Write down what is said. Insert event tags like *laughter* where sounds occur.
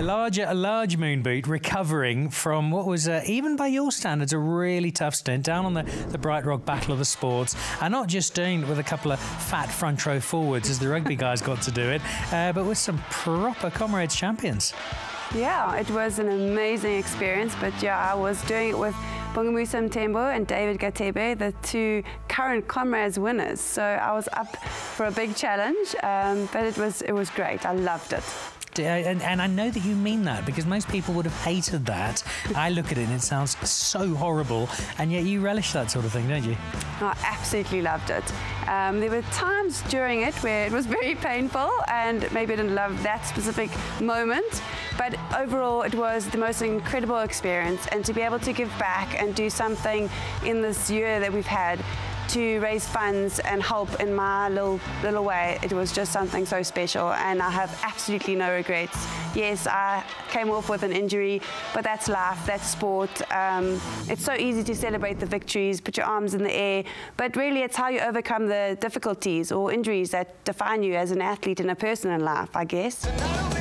a large, a large moon boot recovering from what was, uh, even by your standards, a really tough stint down on the, the BrightRock Battle of the Sports, and not just doing it with a couple of fat front row forwards as the rugby guys got to do it, uh, but with some proper Comrades champions. Yeah, it was an amazing experience, but yeah, I was doing it with Bongamusa Mthembu and David Gatebe, the two current Comrades winners. So I was up for a big challenge, um, but it was, it was great. I loved it. And, and, I know that you mean that because most people would have hated that. I look at it and it sounds so horrible, and yet you relish that sort of thing, don't you? I absolutely loved it. Um, there were times during it where it was *laughs* very painful, and maybe I didn't love that specific moment, but overall it was the most incredible experience, and to be able to give back and do something in this year that we've had to raise funds and help in my little little way. It was just something so special and I have absolutely no regrets. Yes, I came off with an injury, but that's life, that's sport. Um, it's so easy to celebrate the victories, put your arms in the air, but really it's how you overcome the difficulties or injuries that define you as an athlete and a person in life, I guess.